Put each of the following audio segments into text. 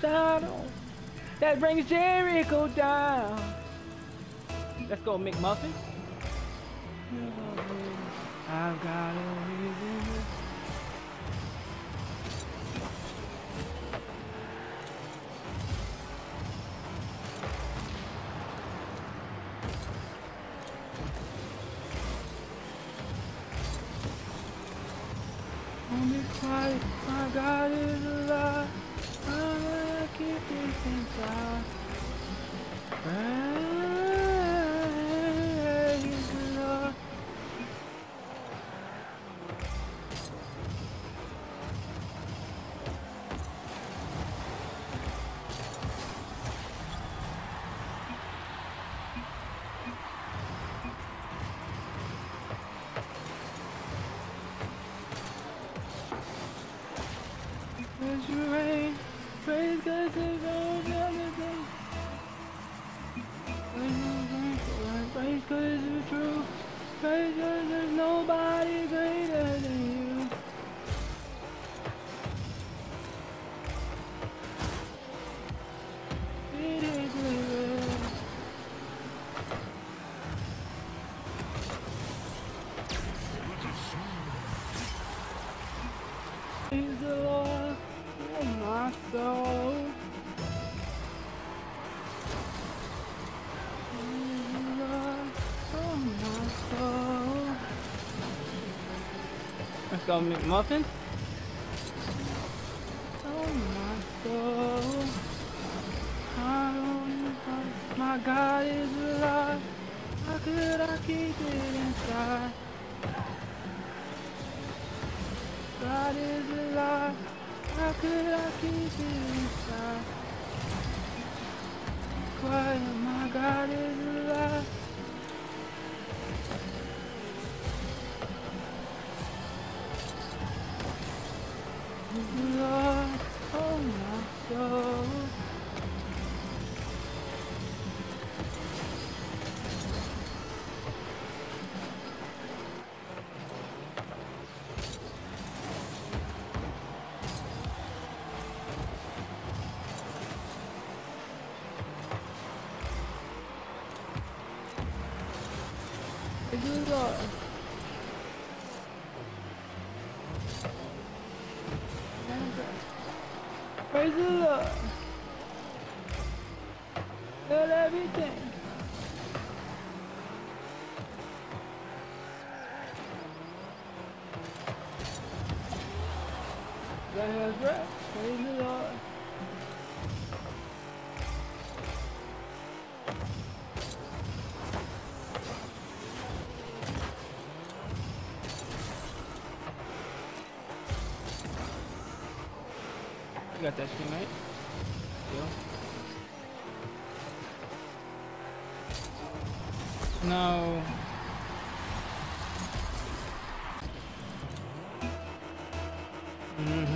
That brings Jericho down. Let's go, McMuffin. I've got it. guys go, McMuffin. Oh my God. My God is alive. How could I keep it inside? God is alive. How could I keep it inside? Quiet, my God is alive. go. everything. No. Mm -hmm.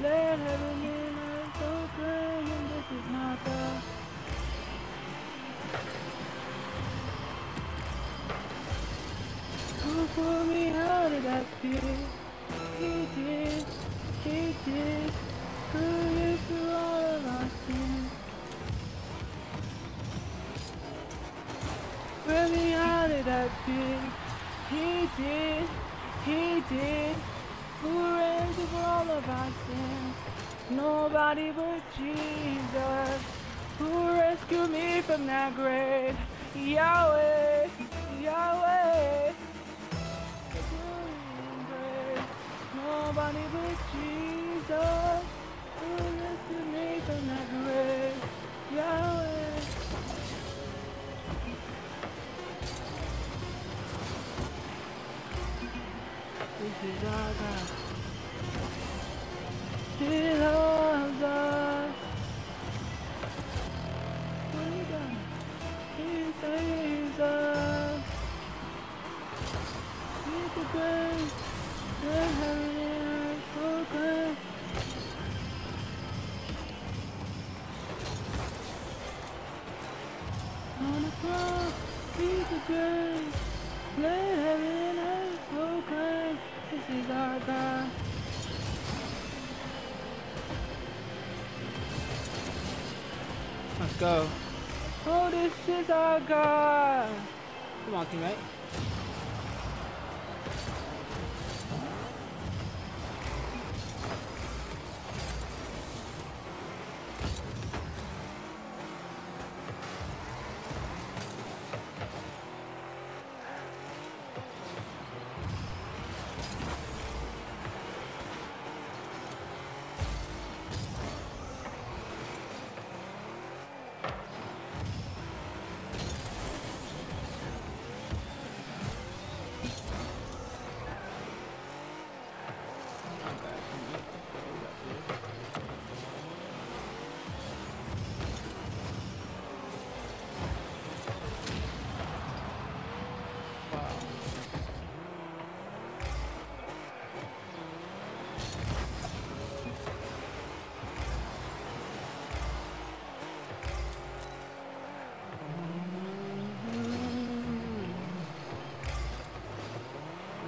let heaven and earth open, and this is not God. Who pulled me out of that pit? He did, he did. Who is through all of our sins? Bring me out of that pit. He did, he did. Who raised for all of our sins? Nobody but Jesus. Who rescued me from that grave? Yahweh, Yahweh. Nobody but Jesus. Who rescued me from that grave? Yahweh. He's the great, the go. Oh, this is our God. Come on, teammate.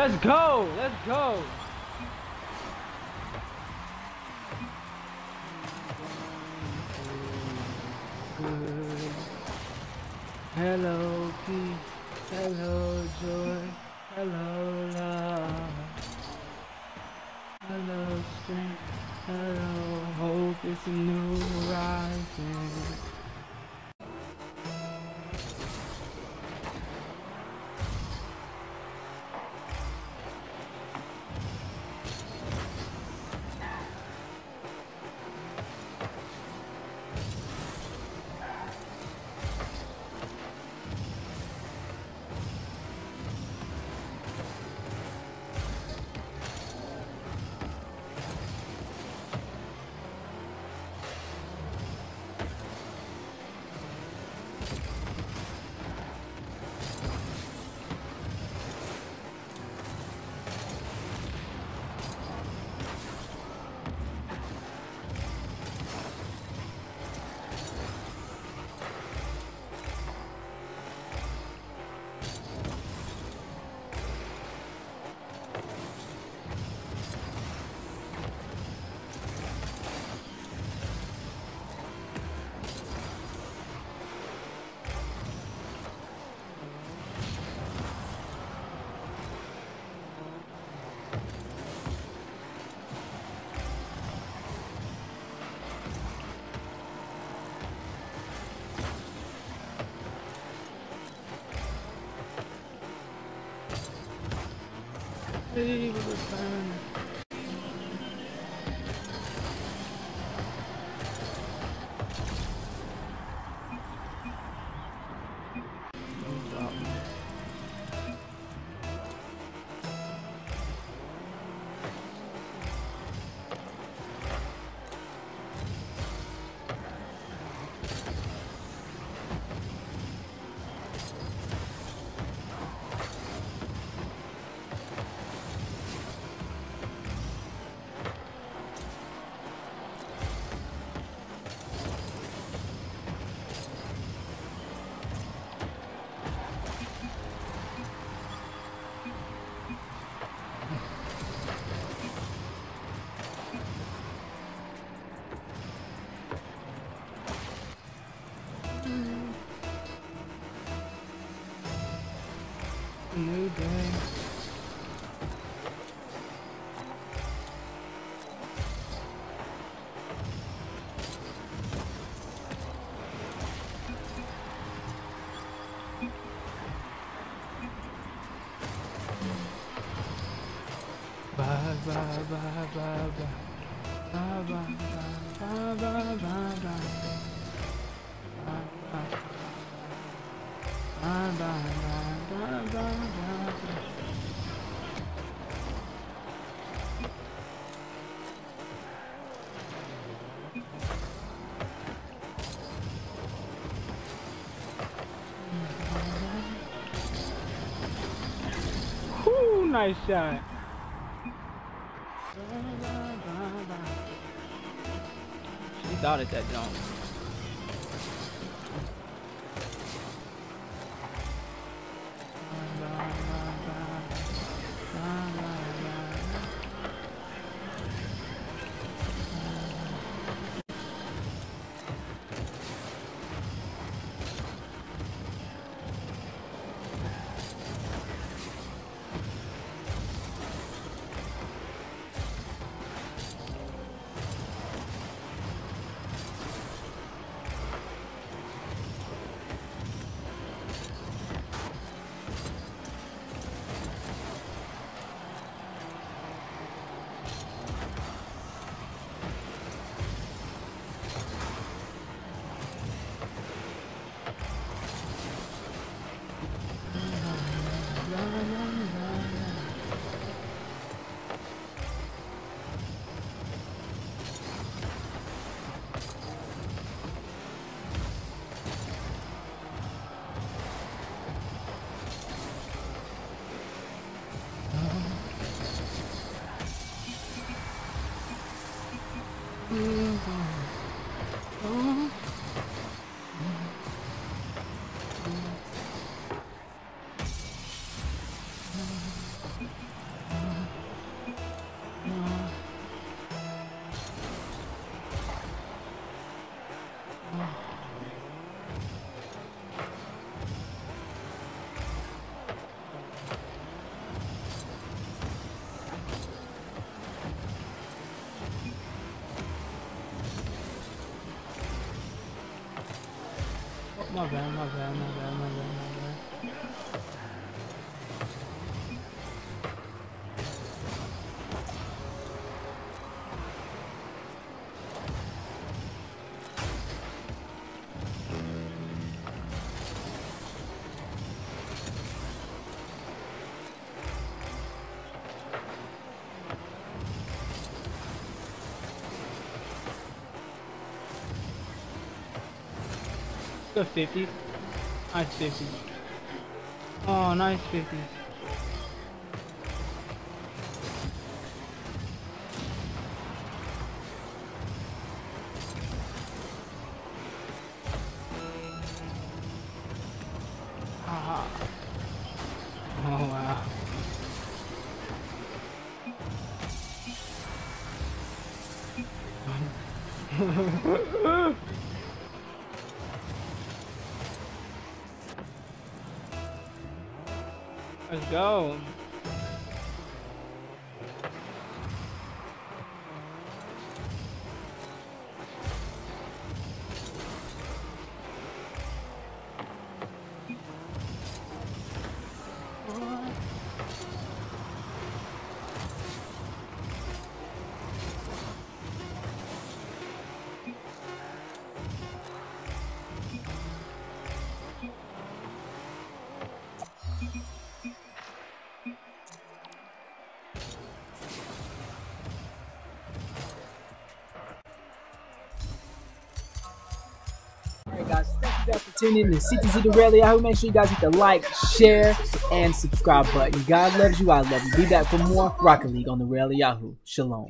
Let's go! Let's go! Leave a return. New nice shot. She thought it that jump. My bad, my bad, my bad, Good 50. Nice 50. Oh, nice 50. Haha. Oh, wow. Let's go. Tuning in to CTZ the Reel Eliyahu. Make sure you guys hit the like, share, and subscribe button. God loves you. I love you. Be back for more Rocket League on the Reel Eliyahu. Shalom.